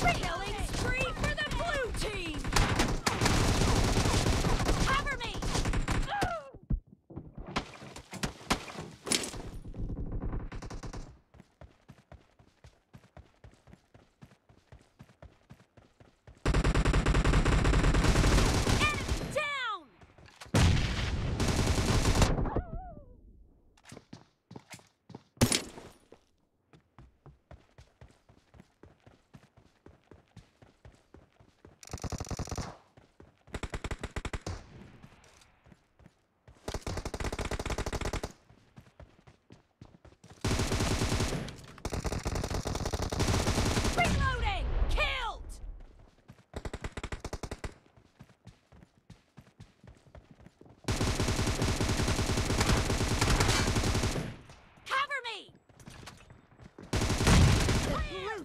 Killing spree for the blue team! Cover me! Enemy down! Reloading! Killed! Cover me! The blue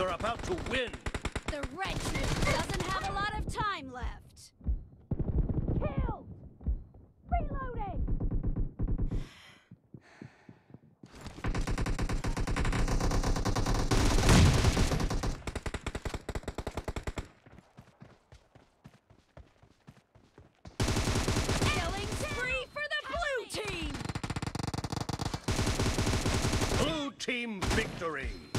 You're about to win. The red team doesn't have a lot of time left. Kill! Reloading! Killing spree for the blue team! Blue team victory.